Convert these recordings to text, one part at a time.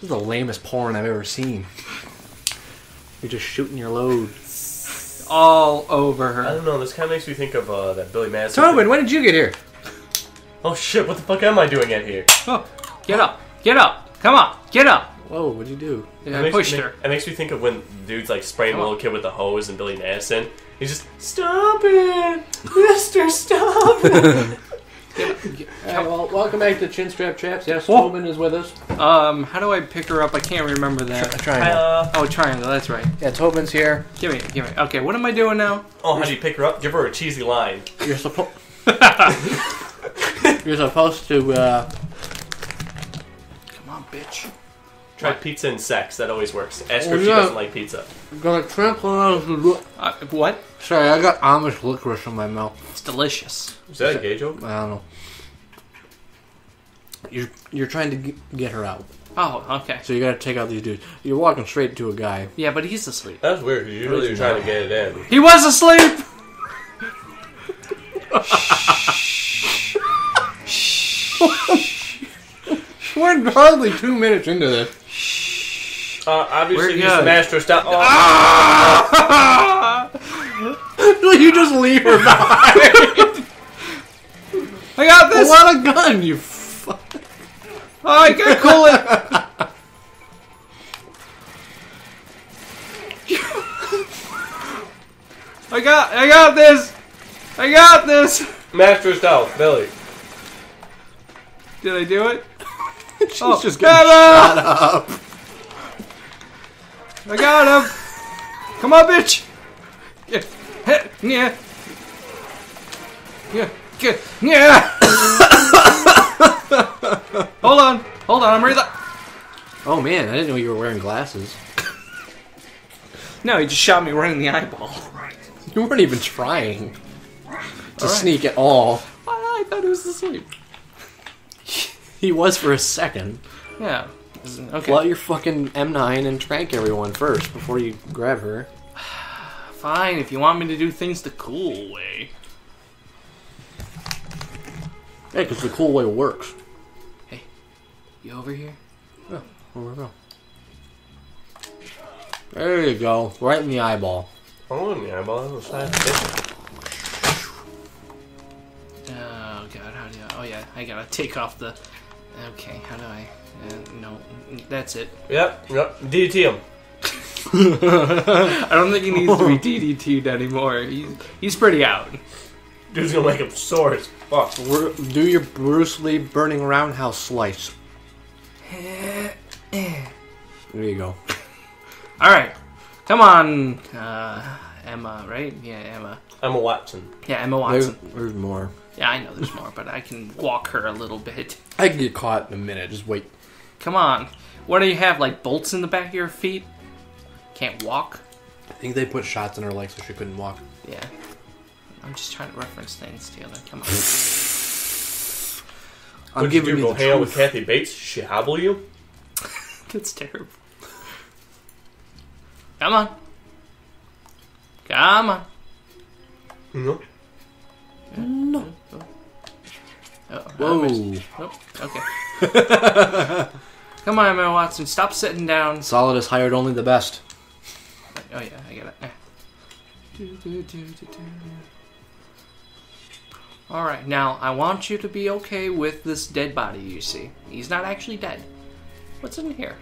This is the lamest porn I've ever seen. You're just shooting your load. All over her. I don't know. This kind of makes me think of uh, that Billy Madison. Tobin, thing. when did you get here? Oh shit! What the fuck am I doing in here? Oh, get up. Get up. Come on. Get up. Whoa, what'd you do? It Yeah, I makes- pushed it her. It makes me think of when dudes like spraying the Come on. little kid with the hose and Billy Madison. He's just stop it, Mister, stop it. Alright, well, welcome back to Chinstrap Chaps. Yes, Whoa. Tobin is with us. Um, how do I pick her up? I can't remember that. Triangle. Uh, Oh, triangle. That's right. Yeah, Tobin's here. Give me, it, give me. it. Okay, what am I doing now? oh, how do you pick her up? Give her a cheesy line. You're supposed. You're supposed to. uh... Come on, bitch. Try pizza and sex. That always works. Ask her Oh, if she yeah. doesn't like pizza. Gonna tranquilize the. Uh, what? Sorry, I got Amish licorice in my mouth. It's delicious. Is that a gay joke? I don't know. You're you're trying to get her out, Oh, okay. so you gotta take out these dudes. You're walking straight to a guy. Yeah, but he's asleep. That's weird. Because usually you're trying to get it in. He was asleep. We're hardly two minutes into this. Uh, obviously, We're you good. smashed stop. Oh, you just leave her behind. I got this. What a gun, you fuck. Oh, I can cool it. I got, I got this. I got this. Master stealth, Billy. Did I do it? She's Oh, just getting Emma! shot up. I got him. Come on, bitch. Yeah, yeah, yeah, yeah. hold on, hold on. I'm ready. Oh man, I didn't know you were wearing glasses. No, he just shot me right in the eyeball. You weren't even trying to right. sneak at all. I thought he was asleep. He was for a second. Yeah. Okay. Pull out your fucking M9 and trank everyone first before you grab her. Fine, if you want me to do things the cool way. Yeah, because the cool way works. Hey, you over here? There we go. There you go. Right in the eyeball. Oh, yeah, well, that was fast. Oh god, how do I? Oh yeah, I gotta take off the. Okay, how do I? Uh, no, that's it. Yep, yep. DDT him. I don't think he needs to be DDT'd anymore. He's he's pretty out. Dude's gonna make him sore as fuck. Ru- Do your Bruce Lee burning roundhouse slice. There you go. All right, come on, uh, Emma. Right? Yeah, Emma. Emma Watson. Yeah, Emma There's, Watson. there's more. Yeah, I know there's more, but I can walk her a little bit. I can get caught in a minute. Just wait. Come on. What do you have? Like bolts in the back of your feet? Can't walk? I think they put shots in her leg so she couldn't walk. Yeah. I'm just trying to reference things together. Come on. I'm What'd you do? you Go the hang out with. Kathy Bates? She hobble you? That's terrible. Come on. Come on. No. No. Oh, Whoa. missed. Oh, okay. Come on, Emma Watson. Stop sitting down. Solid has hired only the best. Oh, yeah, I get it. Do, do, do, do, do. Alright, now I want you to be okay with this dead body you see. He's not actually dead. What's in here?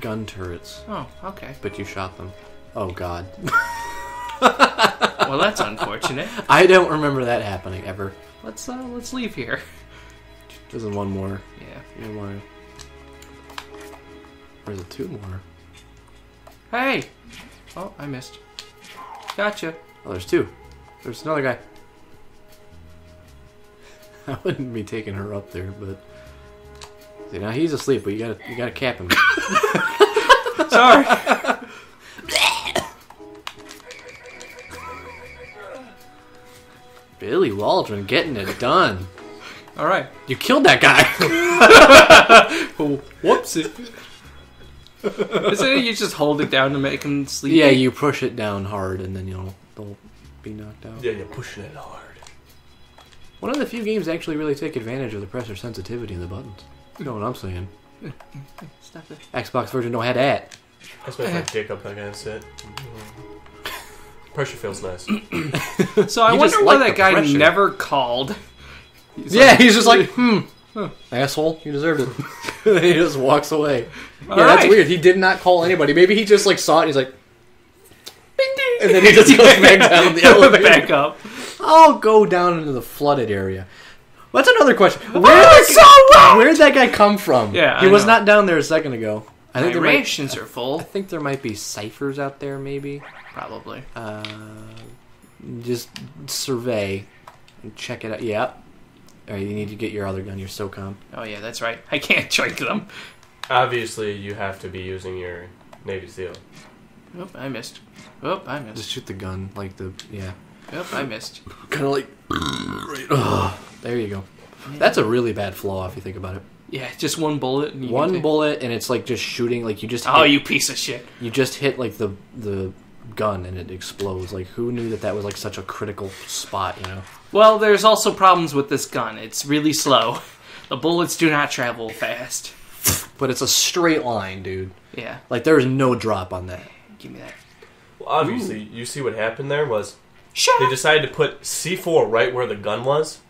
Gun turrets. Oh, okay. But you shot them. Oh god. Well, that's unfortunate. I don't remember that happening ever. Let's uh, let's leave here. There's one more. Yeah. One more. There's a two more. Hey. Oh, I missed. Gotcha. Oh, there's two. There's another guy. I wouldn't be taking her up there, but see now he's asleep, but you gotta you gotta cap him. Sorry. Billy Waldron getting it done. All right. You killed that guy. Oh, whoopsie. Isn't it you just hold it down to make him sleep? yeah, you push it down hard, and then you'll they'll be knocked out. Yeah, you're pushing it hard. One of the few games that actually really take advantage of the pressure sensitivity in the buttons. You know what I'm saying? Stop it. Xbox version don't have that. I smash my dick up against it. Pressure feels nice. So I You wonder just why like that the guy pressure. never called. He's yeah, like, he's just like, hmm, asshole, you deserved it. and he just walks away. "All yeah, that's right." weird. He did not call anybody. Maybe he just like saw it. and He's like, ding ding, and then he just goes back down the elevator. Back up. I'll go down into the flooded area. That's another question. Where Oh, did it's so! Where'd that guy come from? Yeah, he I was know. not down there a second ago. I My think there might, are full. I think there might be Cyphers out there. Maybe Probably. uh, just survey and check it out. Yep. All right, you need to get your other gun, You're your SOCOM. Oh yeah, that's right. I can't drink them. Obviously, you have to be using your Navy SEAL. Oop, I missed. Oop, I missed. Just shoot the gun, like the yeah, Oop, I missed. kind of like right. Oh, there you go. That's a really bad flaw if you think about it. Yeah, just one bullet. And you One can bullet and it's like just shooting. Like you just Oh, you piece of shit. you just hit like the the gun and it explodes. Like who knew that that was like such a critical spot? You know. Well, there's also problems with this gun. It's really slow. The bullets do not travel fast. But it's a straight line, dude. Yeah, Like there is no drop on that. give me that. Well, obviously, you see what happened there was Shut they up. decided to put C4 right where the gun was,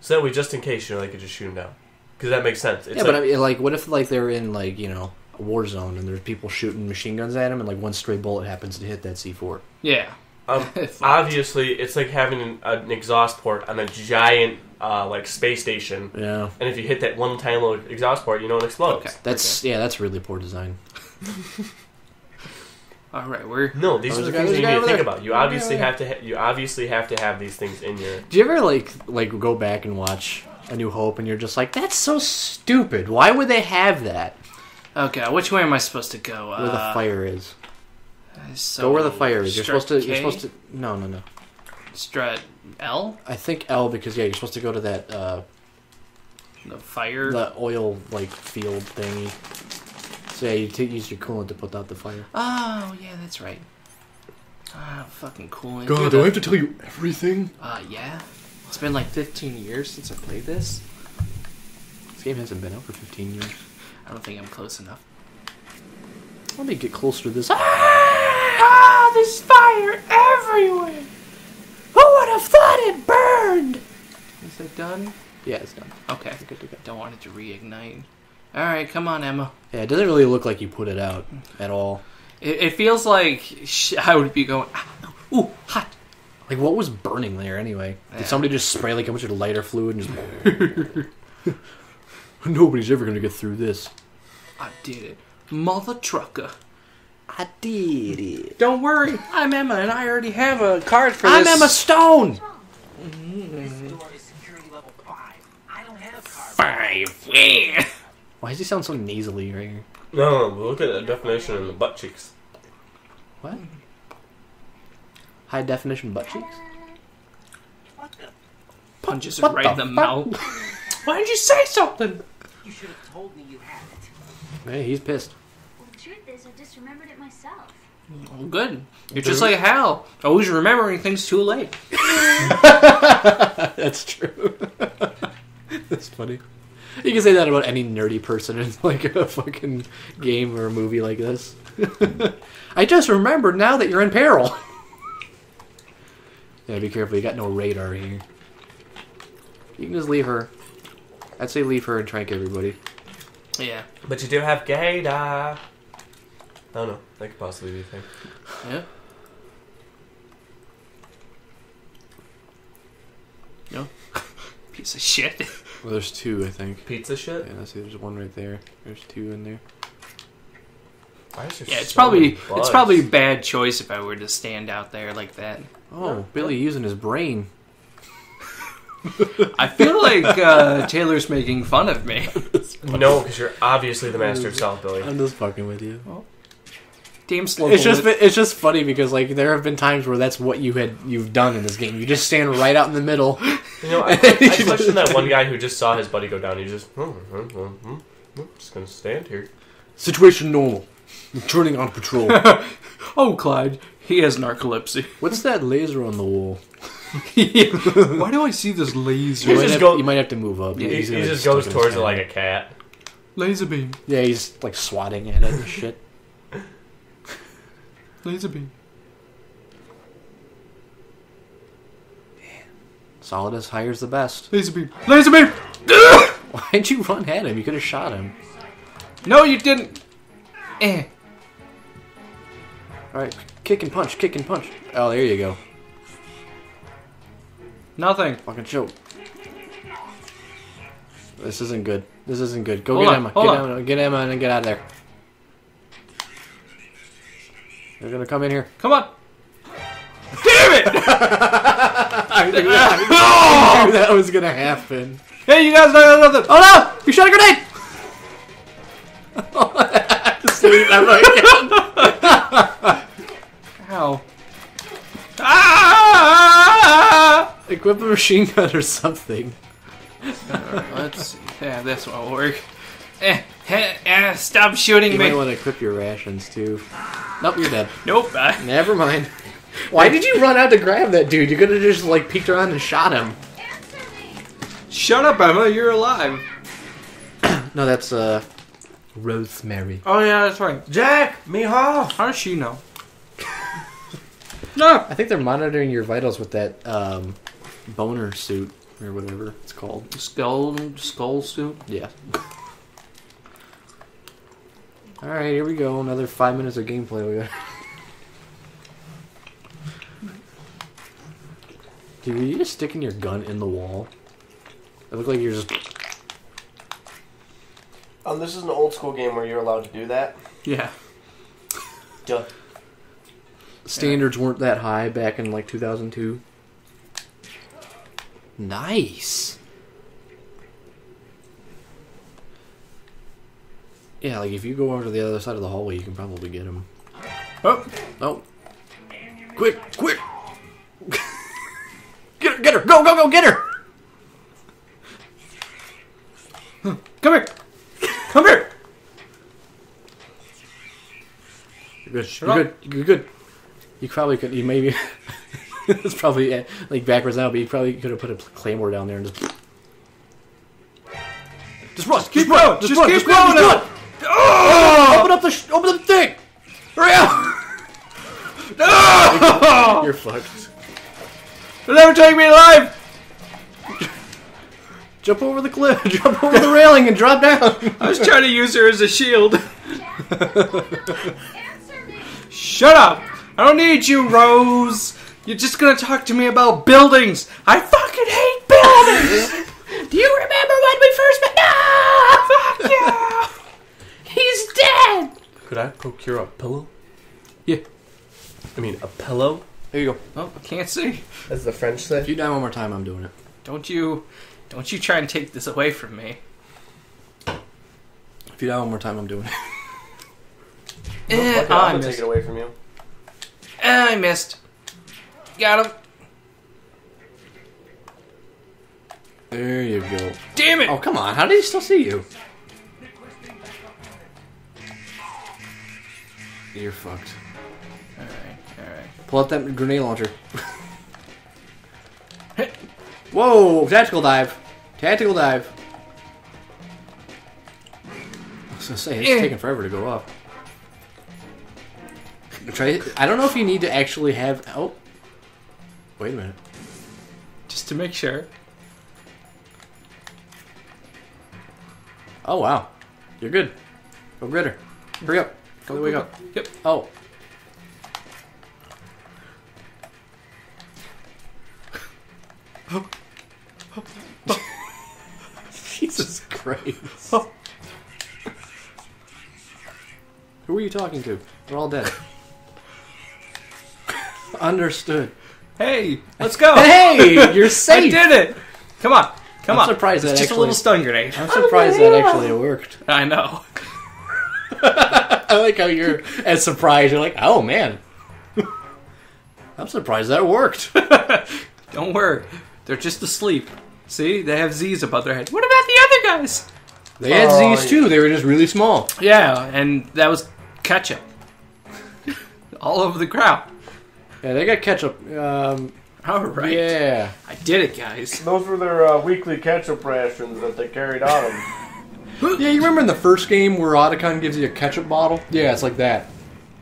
so that way, just in case, you know, they could just shoot him down. Because that makes sense. It's yeah, like, but I mean, like, what if like they're in like you know a war zone and there's people shooting machine guns at him and like one stray bullet happens to hit that C4. Yeah. um, obviously, it's like having an, an exhaust port on a giant uh, like space station, Yeah. and if you hit that one tiny little exhaust port, you know it explodes. Okay. That's yeah, that's really poor design. All right, we're No, these Oh, are the guy- things you need to think there. about. You There's a guy obviously over have to. Ha- you obviously have to have these things in your. Do you ever like like go back and watch A New Hope and you're just like, that's so stupid. Why would they have that okay. Which way am I supposed to go? where the Uh, fire is? So Go where the fire is. You're supposed to. You're supposed to. No, no, no. strut L. I think L because yeah, you're supposed to go to that uh, The fire. the oil like field thingy. So yeah, you t- use your coolant to put out the fire. Oh yeah, that's right. Ah, fucking coolant. God, do I have to tell you everything? Uh, yeah. It's been like 15 years since I played this. This game hasn't been out for 15 years. I don't think I'm close enough. Let me get closer to this. Ah, there's fire everywhere. Who would have thought it burned? Is it done? Yeah, it's done. Okay. Good to go. Don't want it to reignite. All right, come on, Emma. Yeah, it doesn't really look like you put it out at all. It, it feels like sh- I would be going. Ah, ooh, hot. Like, what was burning there anyway? Yeah. Did somebody just spray like a bunch of lighter fluid and just? Nobody's ever gonna get through this. I did it, mother trucker. I did it. Don't worry, I'm Emma, and I already have a card for this. I'm this. Emma Stone. This door security level 5. I don't have a card. Five. Yeah. Why does he sound so nasally right here? No, no, look at the definition in the butt cheeks. What? High definition butt cheeks? What the? Punches it right the in the fuck? mouth. Why didn't you say something? You should have told me you had it. Hey, he's pissed. Well, the truth is, I just remembered it myself. Well, good. You're just like Hal, always remembering things too late. That's true. That's funny. You can say that about any nerdy person in like a fucking game or a movie like this. I just remembered now that you're in peril. yeah, be careful. You got no radar here. You can just leave her. I'd say leave her and trank everybody. Yeah. But you do have gator. I don't know. That could possibly be a thing. Yeah. No. Piece of shit. Well, there's two, I think. Pizza shit? Yeah, let's see. There's one right there. There's two in there. Why is there Yeah, it's so probably many it's probably a bad choice if I were to stand out there like that. Oh, Billy using his brain. I feel like uh, Taylor's making fun of me. No, because you're obviously the master of South Billy. I'm just fucking with you. Damn slow. It's just bullet. been, it's just funny because like there have been times where that's what you had you've done in this game. You just stand right out in the middle. You know, I, I question that one guy who just saw his buddy go down. He just, hmm, hmm, hmm, hmm, hmm, just gonna stand here. Situation normal. I'm turning on patrol. oh, Clyde, he has narcolepsy. What's that laser on the wall? Why do I see this laser? You might, just have, go- you might have to move up. He, He's he gonna just stuck goes in his towards it like a cat. Laser beam. Yeah, he's like swatting at it and shit. Laser beam. Solidus hires the best. Laser beam. Laser beam. Why'd you run at him? You could have shot him. No, you didn't. Eh. Alright, kick and punch, kick and punch. Oh, there you go. Nothing. Fucking choke. This isn't good. This isn't good. Go Hold get on, Emma. Get on. Emma. Get Emma and get out of there. They're gonna come in here. Come on. Damn it! I knew that, I knew that was gonna happen. hey, you guys know nothing. Oh no! You shot a grenade! Sweet Emma again. Ow. Equip a machine gun or something. Let's see. Yeah, this won't work. Eh, eh, eh, stop shooting You me. might want to equip your rations too. Nope, you're dead. Nope. I, Never mind. Why did you run out to grab that dude? You could have just like peeked around and shot him. shut up, Emma. You're alive. No, that's uh Rosemary. Oh yeah, that's right. Jack, Mihal. How does she know? no. I think they're monitoring your vitals with that um, boner suit or whatever it's called. Skull, skull suit. Yeah. All right, here we go. Another five minutes of gameplay. We got. Dude, are you just sticking your gun in the wall? It looked like you're just. Um, this is an old school game where you're allowed to do that. Yeah. Duh. Standards weren't that high back in like 2002. Nice. Yeah, like if you go over to the other side of the hallway, you can probably get him. Oh, Oh. Quick, quick! get her, get her! Go, go, go, get her! come here. Come here. You're good. Shut You're up. good. You're good. You probably could. You maybe. it's probably uh, like backwards now, but you probably could have put a claymore down there and just. Just run. Keep just run, going. Just, Just run. keep just run. going. Just run. Oh! Open up the. Sh- open up the thing. Hurry up. You're fucked. They'll never take me alive. Jump over the cliff. Jump over the railing and drop down. I was trying to use her as a shield. Answer me. Shut up. I don't need you, Rose. You're just gonna talk to me about buildings. I fucking hate buildings. Do you remember when we first met? No! Fuck you. He's dead. Could I procure a pillow? Yeah. I mean, a pillow, There you go. Oh, I can't see. as the French say. If you die one more time, I'm doing it. Don't you, don't you try and take this away from me. If you die one more time, I'm doing it. Eh, Okay, I I'm gonna missed. take it away from you. Eh, I missed. Got him. There you go. Damn it. Oh, come on. How did he still see you? You're fucked. All right, all right. Pull out that grenade launcher. Whoa! Tactical dive. Tactical dive. I was gonna say, it's Eh. taking forever to go off. Try. I don't know if you need to actually have. Oh. Wait a minute. Just to make sure. Oh, wow. You're good. Go get her. Hurry up. Go wake up. Yep. Oh. Jesus Christ. Oh. Who are you talking to? We're all dead. Understood. Hey, let's go. Hey, you're safe. I did it. Come on, come I'm on. surprised it's that just a actually- little stun grenade. I'm surprised that actually worked. I know. I like how you're as surprised. You're like, oh man. I'm surprised that worked. Don't worry, they're just asleep. See, they have Z's above their head. What about the other guys? They had Oh, Z's too. They were just really small. Yeah, and that was ketchup all over the ground. Yeah, they got ketchup. Um, All right, Yeah. I did it, guys. Those were their uh, weekly ketchup rations that they carried on them. Yeah, you remember in the first game where Otacon gives you a ketchup bottle? Yeah, it's like that.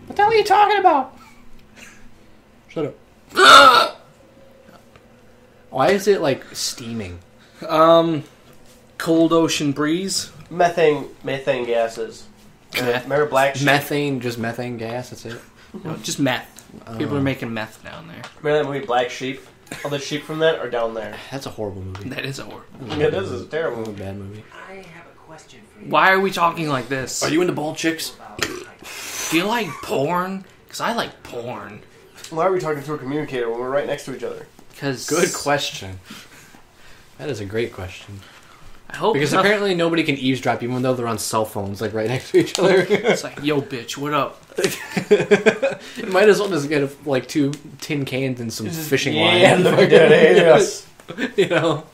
What the hell are you talking about? Shut up. Why is it like steaming? Um, cold ocean breeze. Methane, methane gases. Meth. Remember black sheep? Methane, just methane gas. That's it. No, just meth. People are making meth down there. Remember that movie Black Sheep? All the sheep from that are down there. That's a horrible movie. That is a horror. Yeah, this is a terrible. a bad movie. I have a question for you. Why are we talking like this? Are you into bald chicks? Do you like porn? Because I like porn. Why are we talking to a communicator when we're right next to each other? Because Good question. That is a great question. I hope Because nothing- apparently nobody can eavesdrop even though they're on cell phones, like right next to each other. it's like, yo, bitch, what up? you might as well just get a, like two tin cans and some fishing yeah, line. look at that. Yes. you know.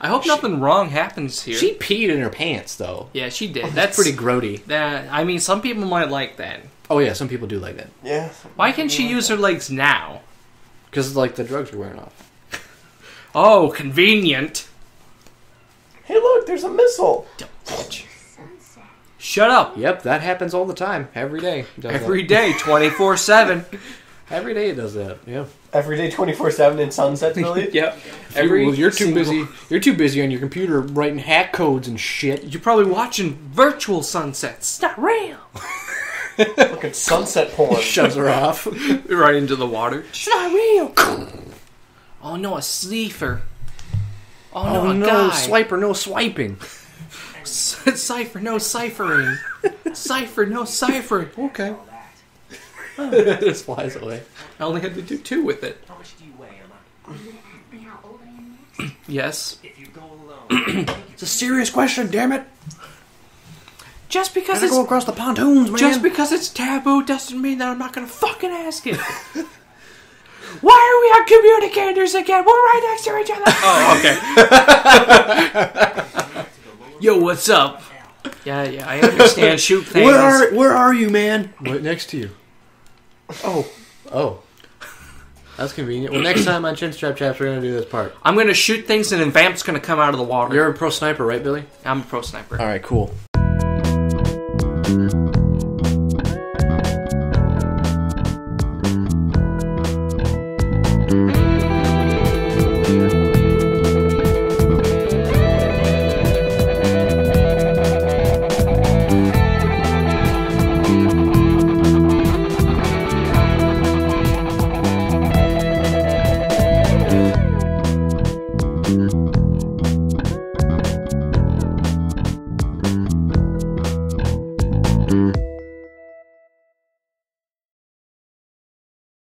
I hope nothing wrong happens here. She peed in her pants though. yeah, she did. That's, That's pretty grody. That I mean, some people might like that. Oh yeah, some people do like that Yeah. Why can't she use her legs now? because like the drugs are wearing off. Oh, convenient. Hey, look, there's a missile. Shut up. Yep, that happens all the time, every day. It does Every day, twenty four seven. every day it does that. Yeah. Every day, 24 7 in Sunset, Billy. Yep. Every Every well, you're too single- busy. You're too busy on your computer writing hack codes and shit. You're probably watching virtual sunsets. It's not real. Look at sunset porn. Shoves her off. right into the water. It's not real. Oh no, a sleeper. Oh, Oh no, a no, guy. swiper, no swiping. Cipher, no ciphering. Cipher, no ciphering. Okay. it just flies away. I only had to do two with it. How much do you weigh, Emma? Are you gonna ask me how old I am next? Yes. If you go alone, It's a serious question, damn it. Just because Gotta it's go across the pontoons, man. just because it's taboo doesn't mean that I'm not gonna fucking ask it. Why are we on communicators again? We're right next to each other. Oh, okay. Yo, what's up? Yeah, yeah, I understand. Shoot things. where are Where are you, man? Right next to you. Oh, oh. That's convenient. Well, next time on Chinstrap Chaps, we're gonna do this part. I'm gonna shoot things and then Vamp's gonna come out of the water. You're a pro sniper, right, Billy? I'm a pro sniper. All right, cool.